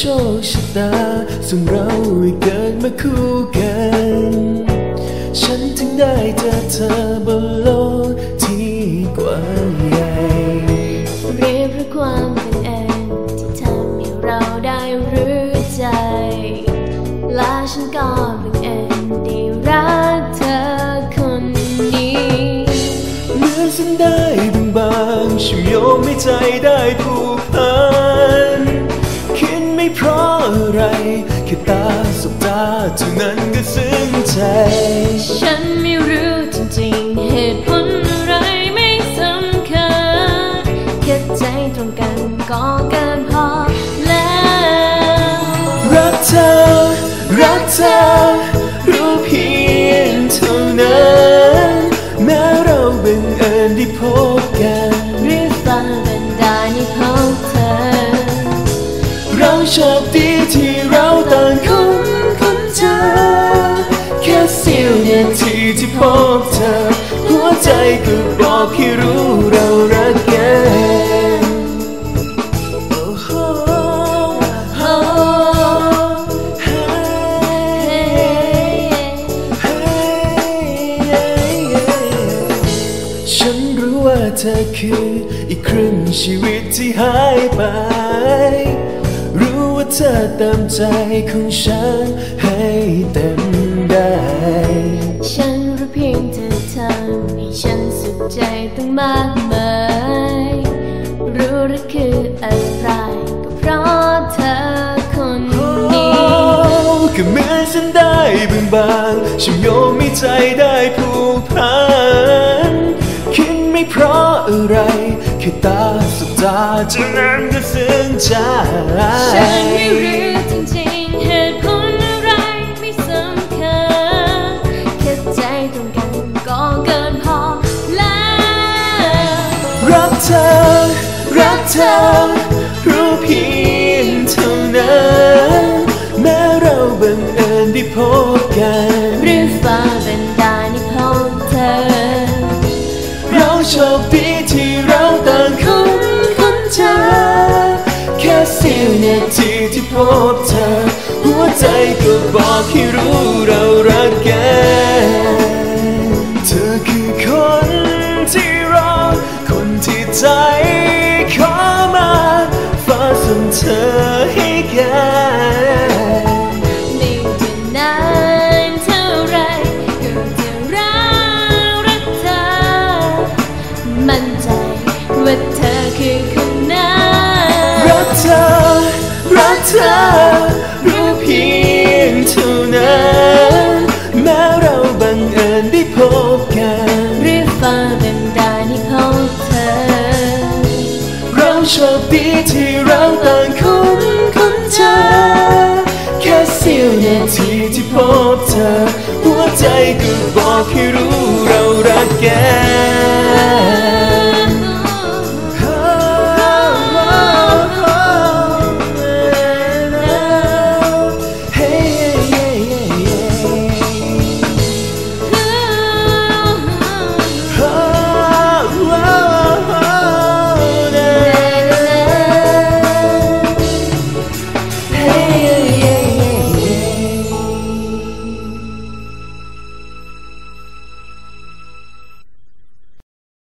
ส่งเราให้เกิดมาคู่กัน ฉันถึงได้เจอเธอบนโลกที่กว้างใหญ่เรียกด้วยความเป็นเองที่ทำให้เราได้รู้ใจ และฉันก็เป็นเองได้รักเธอคนนี้เหมือนสันได้บางบางๆช่วยโยงไม่ใจได้ผูก แค่ตาสบตาเท่านั้นก็ซึ้งใจ ฉันไม่รู้จริงๆ เหตุผลอะไรไม่สำคัญแค่ใจตรงกันก็เกินพอแล้ว รักเธอ รักเธอ ใจก็บอกให้รู้เรารักกันโอ้โหโอ้เฮ้เฮ้ฉันรู้ว่าเธอคืออีกครึ่งชีวิตที่หายไป รู้ว่าเธอเต็มใจของฉันให้เต็มได้ ใจตั้งมากมายรู้หรือคืออะไรก็เพราะเธอคนนี้ก็เหมือนฉันได้บางบางฉันโยงไม่ใจได้ผูกพันคิดไม่เพราะอะไรแค่ตาสบตาเท่านั้นก็ซึ้งใจ ธอ รู้เพียงเท่านั้น แม้เราบังเอิญได้พบกันหรือฟ้าเป็นดาลให้พบเธอ เราโชคดีที่เราต่างคนคนเจอ แค่เสี้ยวนาทีที่พบเธอ หัวใจก็บอกให้รู้เรา เธอให้กันไม่ว่านานเท่าไรก็จะรักรักเธอ มั่นใจว่าเธอคือคนนั้นรักเธอ ใจก็บอกให้รู้เรารักแก